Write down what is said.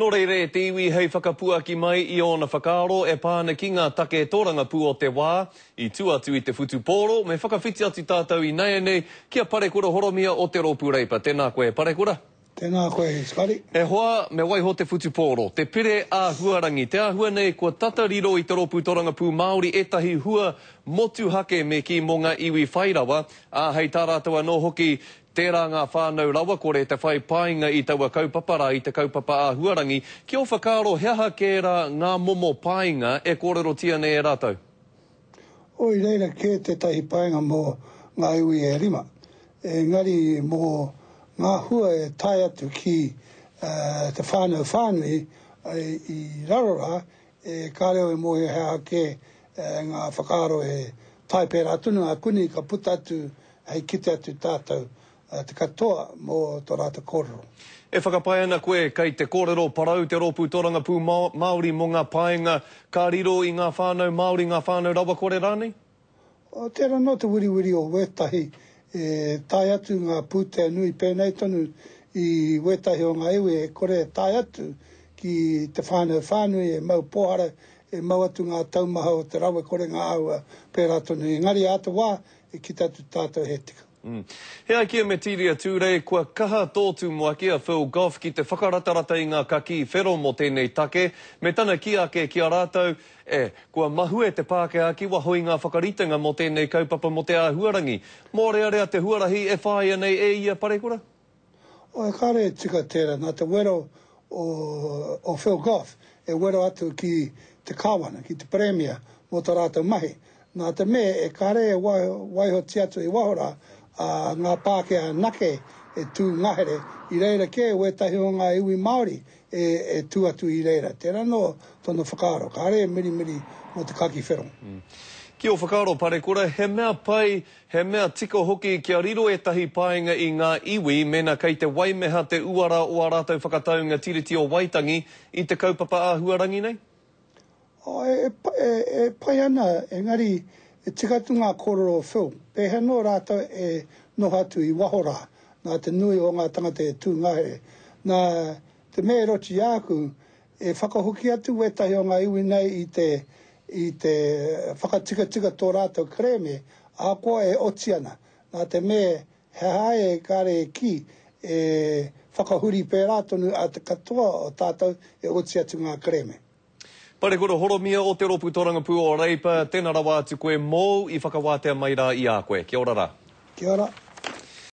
Nō reira e te iwi hei whakapuaki mai i ōna whakaaro e pā ana ki ngā take tōrangapū o te wā, i tū atu i te whutupōro, me whakawhiti atu tātou ināianei ki a Parekura Horomia o te Rōpū Reipa. Tēnā koe, Parekura. Tēnā koe, Skari. E hoa, me waiho te whutupōro, te pire āhuarangi, te āhua nei kua tata riro i te Rōpū Tōrangapū Māori ētahi hua motuhake me kī mō ngā iwi whai rawa, ā, hei tā rātou anō hoki, Tērā ngā whānau rawakore te whai painga i taua kaupapa rā, i te kaupapa āhuarangi, ki ō whakaaro he aha kē rā ngā momo painga e kōrerotia nei e rātou? Oh, i reira kē tētahi painga mō ngā iwi e rima, engari mō ngā hua e tae atu ki te whānau whānui i raro rā, E ka reo e mōhiohia ake ngā whakaaro he tae pērā tonu a Kuni ka puta atu hei kite atu tātou te katoa mō tō rātou kōrero. E whakapae ana koe kei te kōrero parau te Rōpū Tōrangapū Māori mō ngā paenga ka riro i ngā whānau Māori, ngā whānau rawakore rānei? Tērā anō te wiriwiri o wētahi e tae atu ngā pūtea nui pēnei tonu i wētahi o ngā iwi e kore e tae atu ki te whānau whānui e mau pōhara, e mau atu ngā taumaha o te rawe kore ngā āhua pērā tonu. Engari ā te wā e kite atu tātou he tika. He ai ki a Metiria Turei, kua kaha tō tumuaki a Phil Goff ki te whakaratarata i ngā kakī whero mō tēnei take, me tana kī ake ki a rātou, E, kua mahue te Pākehā ki waho i ngā whakaritenga mō tēnei kaupapa mō te āhuarangi. Mōrearea te huarahi e whāia nei e ia parekura? Oia, kāre e tika tērā, nā te wero o, o Phil Goff, e wero atu ki te Kāwana, ki te Peremia, mō tā rātou mahi. Nā te mea, e kāre e wai, waihotia atu i waho rā, ā, ngā Pākehā anake e tū ngahere, i reira kē wētahi o ngā iwi Māori e, e tū atu i reira. Tērā anō tōna whakaaro, kāre e mirimiri mō te kakī whero. Ki ō whakaaro, Parekura, he mea pai He mea tika hoki kia riro ētahi painga i ngā iwi mēnā kei te waimeha te uara o ā rātou whakataunga Tiriti o Waitangi i te kaupapa āhuarangi nei? E pai ana, engari e tika atu ngā kōrero o Phil, pēhea anō rātou e noho atu i waho rā, nā te nui o ngā tangata e tū ngahere. Nā te mea e roti i a aku, E whakahoki atu wētahi o ngā iwi nei i te i te whakatikatika tō rātou kerēme ahakoa e oti ana, nā te mea he aha e kare e kī, e whakahuri pērā tonu a te katoa o tātou e oti atu ngā kerēme. Parekura Horomia o te Ropu Torangapū o Reipa, tēnā rawa atu koe mōu i whakawātea mai rā i a koe. Kia ora rā. Kia ora.